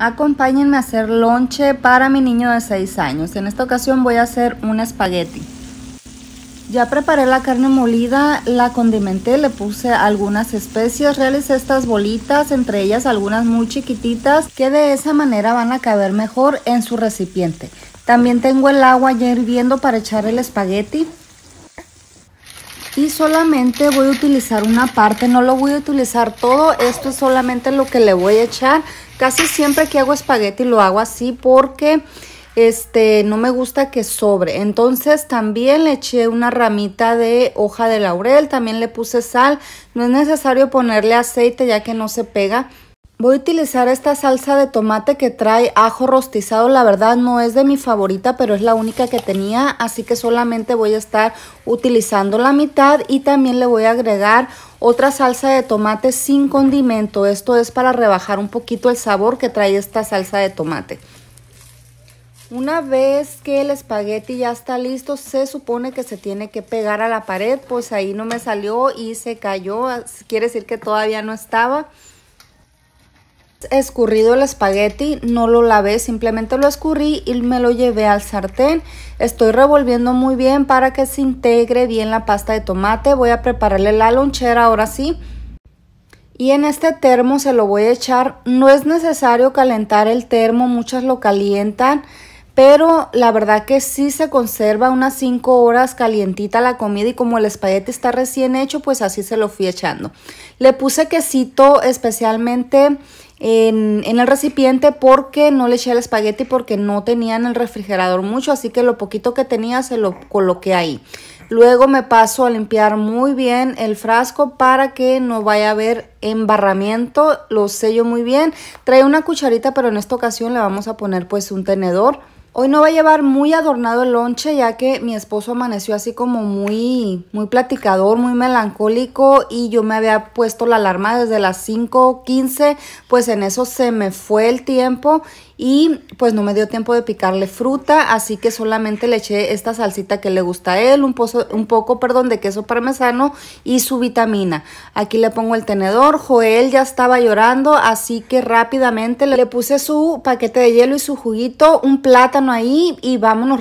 Acompáñenme a hacer lonche para mi niño de 6 años. En esta ocasión voy a hacer un espagueti. Ya preparé la carne molida, la condimenté, le puse algunas especias, realicé estas bolitas, entre ellas algunas muy chiquititas, que de esa manera van a caber mejor en su recipiente. También tengo el agua ya hirviendo para echar el espagueti. Y solamente voy a utilizar una parte, no lo voy a utilizar todo, esto es solamente lo que le voy a echar Casi siempre que hago espagueti lo hago así porque este no me gusta que sobre. Entonces también le eché una ramita de hoja de laurel, también le puse sal. No es necesario ponerle aceite ya que no se pega. Voy a utilizar esta salsa de tomate que trae ajo rostizado. La verdad no es de mi favorita, pero es la única que tenía. Así que solamente voy a estar utilizando la mitad y también le voy a agregar otra salsa de tomate sin condimento. Esto es para rebajar un poquito el sabor que trae esta salsa de tomate. Una vez que el espagueti ya está listo, se supone que se tiene que pegar a la pared. Pues ahí no me salió y se cayó. Quiere decir que todavía no estaba escurrido el espagueti, no lo lavé, simplemente lo escurrí y me lo llevé al sartén. Estoy revolviendo muy bien para que se integre bien la pasta de tomate. Voy a prepararle la lonchera ahora sí. Y en este termo se lo voy a echar. No es necesario calentar el termo, muchas lo calientan. Pero la verdad que sí se conserva unas 5 horas calientita la comida y como el espagueti está recién hecho, pues así se lo fui echando. Le puse quesito especialmente en, el recipiente porque no le eché el espagueti porque no tenía en el refrigerador mucho, así que lo poquito que tenía se lo coloqué ahí. Luego me paso a limpiar muy bien el frasco para que no vaya a haber embarramiento, lo sello muy bien. Trae una cucharita, pero en esta ocasión le vamos a poner pues un tenedor Hoy no va a llevar muy adornado el lonche ya que mi esposo amaneció así como muy, muy platicador, muy melancólico y yo me había puesto la alarma desde las 5.15, pues en eso se me fue el tiempo y pues no me dio tiempo de picarle fruta, así que solamente le eché esta salsita que le gusta a él, un, un poco perdón, de queso parmesano y su vitamina. Aquí le pongo el tenedor, Joel ya estaba llorando, así que rápidamente le puse su paquete de hielo y su juguito, un plátano ahí y vámonos